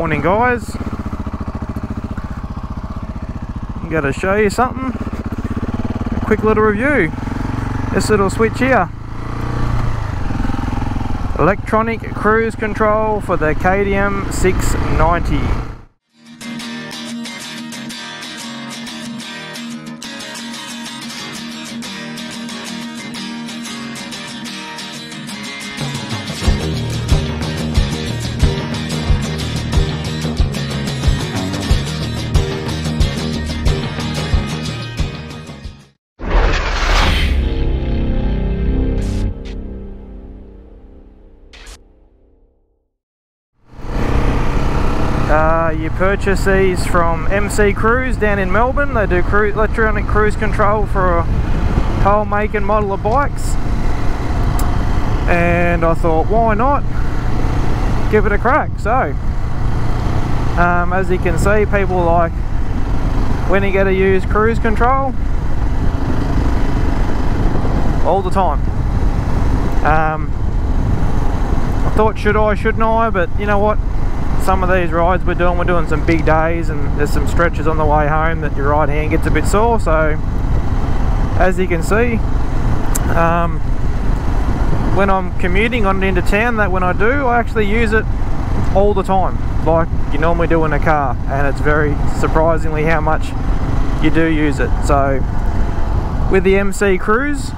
Morning guys. Got to show you something. A quick little review. This little switch here. Electronic cruise control for the KTM 690. You purchase these from MC Cruise down in Melbourne. They do cru electronic cruise control for a whole make and model of bikes. And I thought, why not? Give it a crack. So, um, as you can see, people like when you get to use cruise control all the time. Um, I thought, should I, shouldn't I? But you know what? Some of these rides we're doing, we're doing some big days and there's some stretches on the way home that your right hand gets a bit sore. So as you can see, um, when I'm commuting on into town, that when I do, I actually use it all the time, like you normally do in a car. And it's very surprisingly how much you do use it. So with the MC Cruise,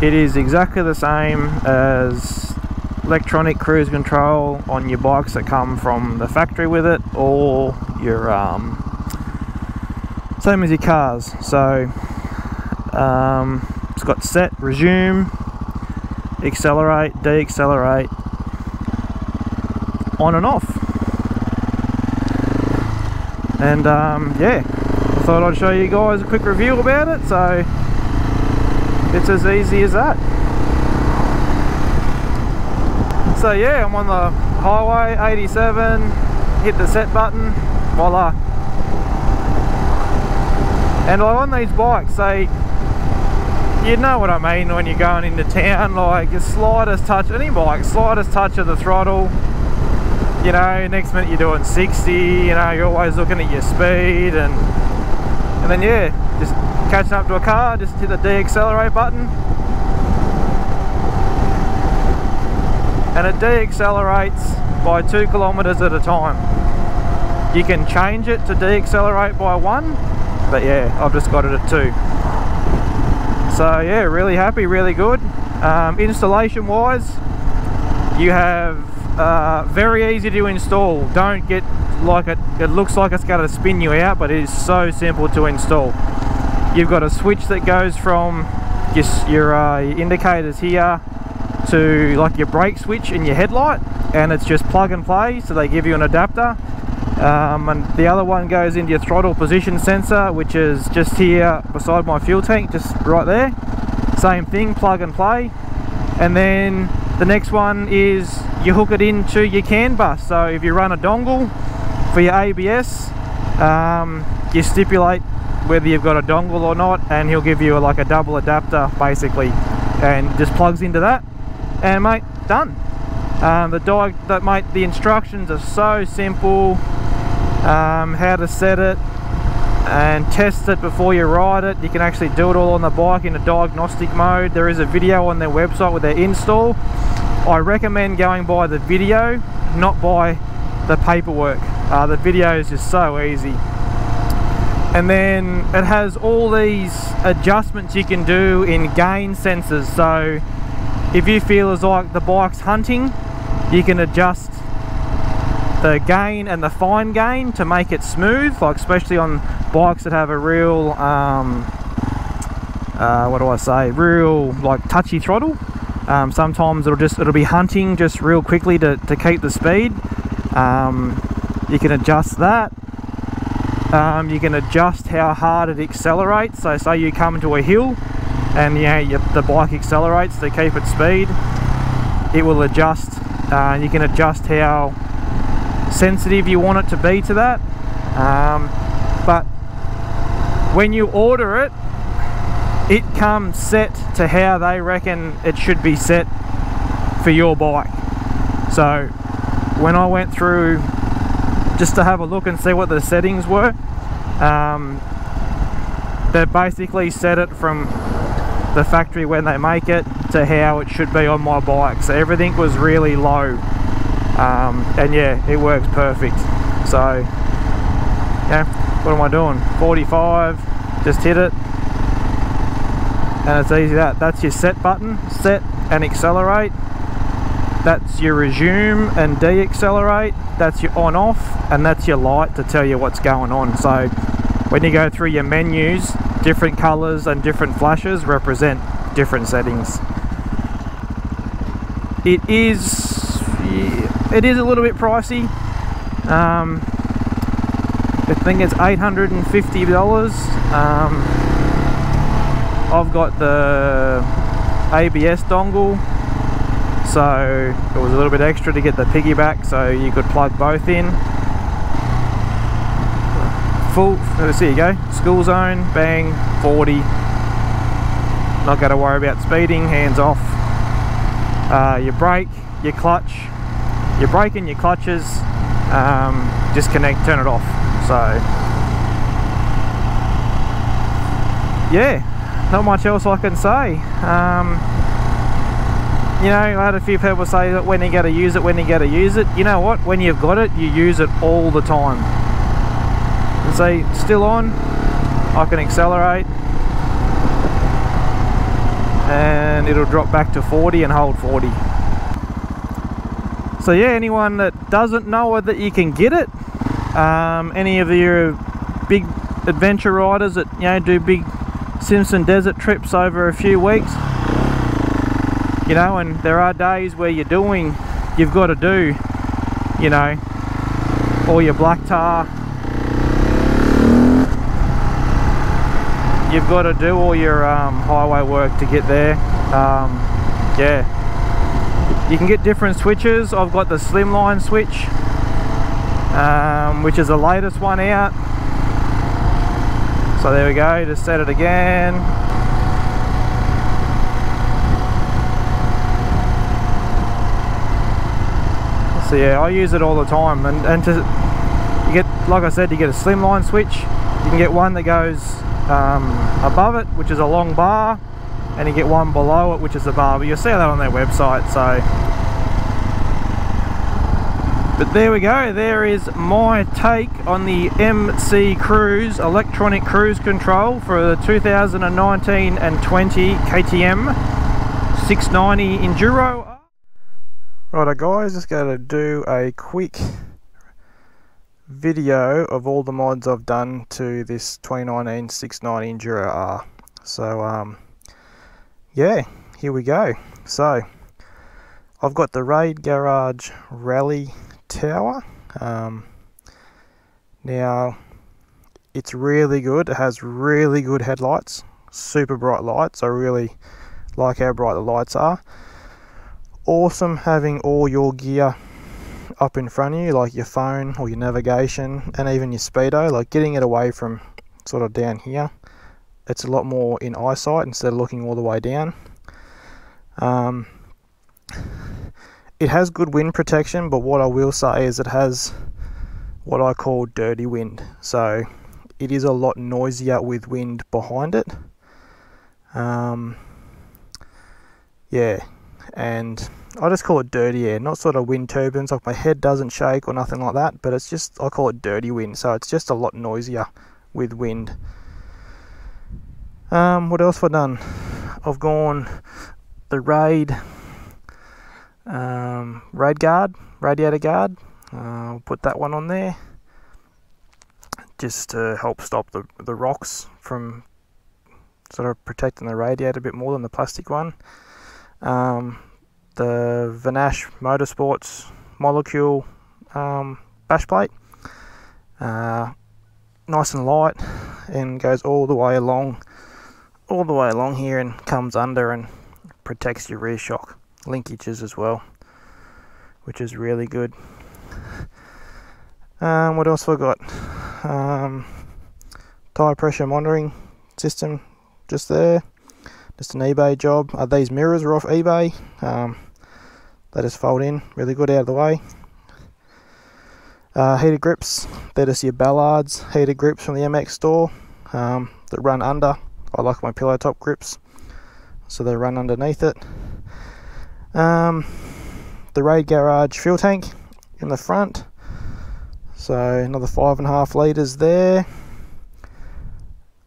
it is exactly the same as electronic cruise control on your bikes that come from the factory with it or your um, same as your cars. So um, it's got set resume accelerate deaccelerate on and off. And um, yeah I thought I'd show you guys a quick review about it so it's as easy as that so yeah, I'm on the highway, 87, hit the set button, voila. And on these bikes, they, you know what I mean when you're going into town, like the slightest touch, any bike, slightest touch of the throttle, you know, next minute you're doing 60, you know, you're always looking at your speed and, and then yeah, just catching up to a car, just hit the deaccelerate button, and it deaccelerates by two kilometers at a time. You can change it to deaccelerate by one, but yeah, I've just got it at two. So yeah, really happy, really good. Um, installation wise, you have uh, very easy to install. Don't get like it, it looks like it's going to spin you out, but it is so simple to install. You've got a switch that goes from your, your uh, indicators here to like your brake switch and your headlight and it's just plug and play so they give you an adapter. Um, and the other one goes into your throttle position sensor which is just here beside my fuel tank just right there. Same thing plug and play. And then the next one is you hook it into your CAN bus. So if you run a dongle for your ABS um, you stipulate whether you've got a dongle or not and he'll give you a, like a double adapter basically and just plugs into that and mate done. Um, the dog that mate the instructions are so simple. Um, how to set it and test it before you ride it. You can actually do it all on the bike in a diagnostic mode. There is a video on their website with their install. I recommend going by the video not by the paperwork. Uh, the video is just so easy. And then it has all these adjustments you can do in gain sensors. So if you feel as like the bike's hunting you can adjust the gain and the fine gain to make it smooth like especially on bikes that have a real um, uh, what do I say? Real like touchy throttle. Um, sometimes it'll just it'll be hunting just real quickly to, to keep the speed. Um, you can adjust that. Um, you can adjust how hard it accelerates. So say you come to a hill and yeah, the bike accelerates to keep its speed it will adjust uh, you can adjust how sensitive you want it to be to that um, but when you order it it comes set to how they reckon it should be set for your bike so when I went through just to have a look and see what the settings were. Um, they basically set it from the factory when they make it to how it should be on my bike. So everything was really low. Um, and yeah, it works perfect. So, yeah, what am I doing? 45, just hit it. And it's easy that. That's your set button, set and accelerate. That's your resume and deaccelerate. That's your on off and that's your light to tell you what's going on. So when you go through your menus, different colors and different flashes represent different settings. It is it is a little bit pricey. Um, I think it's $850. Um, I've got the ABS dongle so it was a little bit extra to get the piggyback so you could plug both in full you go school zone bang 40 not going to worry about speeding hands off uh, your brake your clutch your brake and your clutches um, disconnect turn it off so yeah not much else I can say um, you know, I had a few people say that when you got to use it, when you got to use it. You know what? When you've got it, you use it all the time. Say, still on, I can accelerate. And it'll drop back to 40 and hold 40. So yeah, anyone that doesn't know that you can get it, um, any of your big adventure riders that you know do big Simpson Desert trips over a few weeks, you know and there are days where you're doing you've got to do you know all your black tar you've got to do all your um, highway work to get there. Um, yeah. You can get different switches. I've got the slimline switch um, which is the latest one out. So there we go just set it again. So yeah I use it all the time. And, and to you get like I said you get a slimline switch you can get one that goes um, above it which is a long bar and you get one below it which is a bar. But you'll see that on their website so. But there we go. There is my take on the MC Cruise electronic cruise control for the 2019 and 20 KTM 690 Enduro. Righto guys, just going to do a quick video of all the mods I've done to this 2019 690 Enduro R. So um, yeah, here we go. So I've got the Rade Garage Rally Tower. Um, now it's really good. It has really good headlights, super bright lights. I really like how bright the lights are awesome having all your gear up in front of you like your phone or your navigation and even your speedo like getting it away from sort of down here it's a lot more in eyesight instead of looking all the way down. Um, it has good wind protection but what I will say is it has what I call dirty wind. So it is a lot noisier with wind behind it. Um, yeah and I just call it dirty air, not sort of wind turbines. Like my head doesn't shake or nothing like that, but it's just I call it dirty wind. So it's just a lot noisier with wind. Um, what else have I done? I've gone the raid, um, raid guard, radiator guard. Uh, I'll put that one on there just to help stop the the rocks from sort of protecting the radiator a bit more than the plastic one. Um, the Vanasche Motorsports Molecule um, bash plate. Uh, nice and light and goes all the way along all the way along here and comes under and protects your rear shock linkages as well which is really good. Um, what else have I got? Um, tire pressure monitoring system just there just an eBay job uh, these mirrors are off eBay um, they just fold in really good out of the way Uh, heated grips, they're just your Ballards heated grips from the MX store um, that run under. I like my pillow top grips, so they run underneath it. Um, the Rade Garage fuel tank in the front, so another five and a half litres there.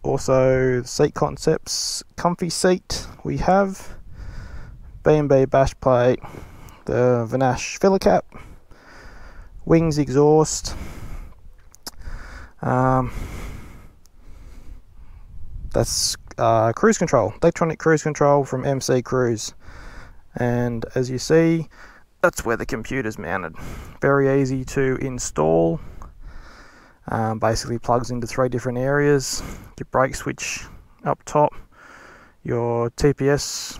Also, Seat Concepts comfy seat we have. B&B bash plate, the Vanasche filler cap, wings exhaust, um, that's uh, cruise control, electronic cruise control from MC Cruise. And as you see, that's where the computer's mounted. Very easy to install. Um, basically plugs into three different areas. Your brake switch up top, your TPS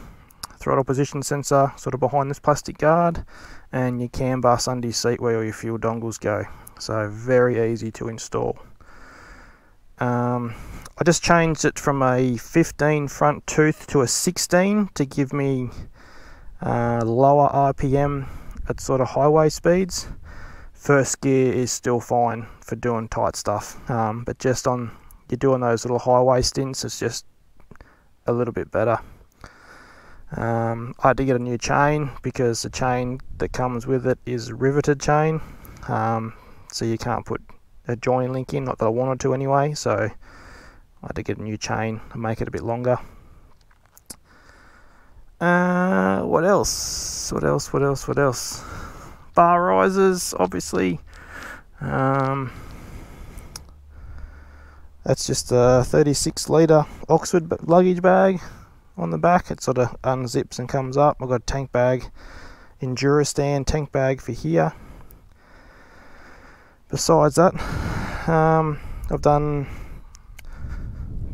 throttle position sensor sort of behind this plastic guard, and your CAN bus under your seat where all your fuel dongles go. So very easy to install. Um, I just changed it from a 15 front tooth to a 16 to give me uh, lower RPM at sort of highway speeds. First gear is still fine for doing tight stuff, um, but just on you're doing those little highway stints, it's just a little bit better. Um, I had to get a new chain because the chain that comes with it is riveted chain, um, so you can't put a join link in. Not that I wanted to anyway, so I had to get a new chain and make it a bit longer. Uh, what else? What else? What else? What else? Bar risers, obviously. Um, that's just a 36 litre Oxford luggage bag on the back. It sort of unzips and comes up. I've got a tank bag, Enduristan tank bag for here. Besides that, um, I've done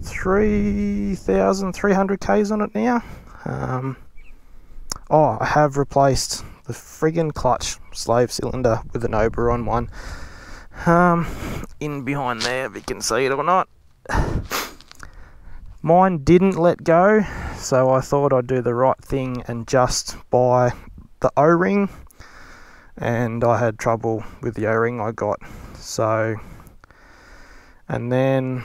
3,300 Ks on it now. Um, oh, I have replaced the friggin' clutch slave cylinder with an Oberon one. Um, in behind there, if you can see it or not. Mine didn't let go, so I thought I'd do the right thing and just buy the O-ring. And I had trouble with the O-ring I got. So, and then,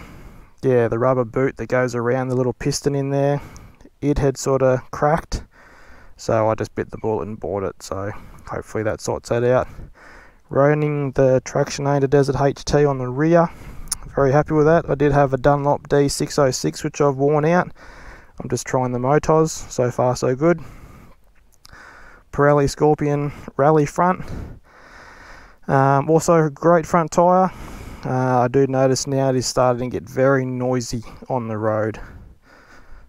yeah, the rubber boot that goes around the little piston in there, it had sort of cracked. So I just bit the bullet and bought it. So hopefully that sorts that out. Running the Tractionator Desert HT on the rear. Very happy with that. I did have a Dunlop D606 which I've worn out. I'm just trying the Motoz. So far so good. Pirelli Scorpion Rally front. Um, also great front tyre. Uh, I do notice now it is starting to get very noisy on the road.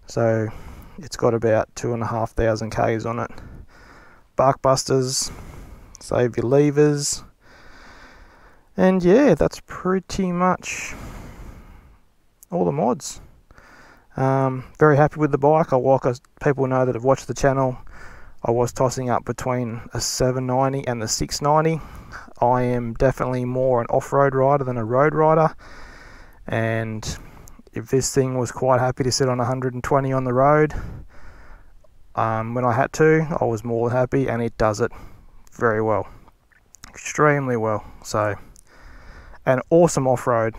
So it's got about two and a half thousand k's on it. Barkbusters, save your levers, and yeah, that's pretty much all the mods. Um, very happy with the bike. I walk. As people know that have watched the channel. I was tossing up between a 790 and the 690. I am definitely more an off-road rider than a road rider, and if this thing was quite happy to sit on 120 on the road, um, when I had to, I was more than happy, and it does it very well, extremely well. So an awesome off-road.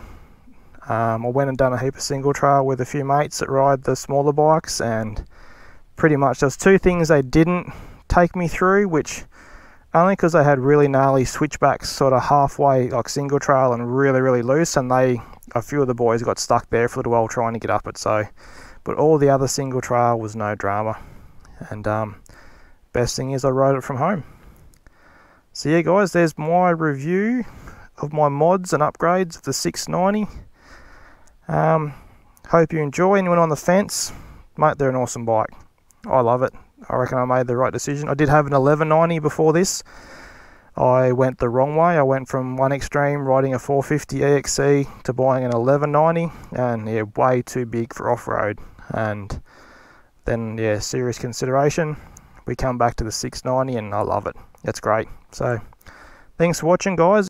Um, I went and done a heap of single trail with a few mates that ride the smaller bikes and pretty much there's two things they didn't take me through which only because they had really gnarly switchbacks sort of halfway like single trail and really really loose and they a few of the boys got stuck there for a little while trying to get up it so but all the other single trail was no drama and um, best thing is I rode it from home so yeah guys there's my review of my mods and upgrades of the 690. Um, hope you enjoy. Anyone on the fence, mate, they're an awesome bike. I love it. I reckon I made the right decision. I did have an 1190 before this. I went the wrong way. I went from one extreme riding a 450 EXC to buying an 1190, and yeah, way too big for off road. And then yeah, serious consideration. We come back to the 690, and I love it. It's great. So, thanks for watching, guys.